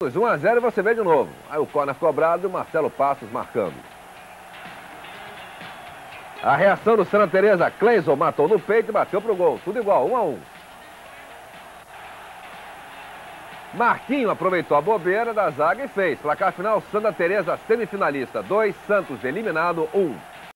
1 a 0 e você vê de novo. Aí o corner cobrado e o Marcelo Passos marcando. A reação do Santa Teresa, Cleison matou no peito e bateu pro gol. Tudo igual, 1 a 1. Marquinho aproveitou a bobeira da zaga e fez. Placar final, Santa Teresa semifinalista 2, Santos eliminado 1.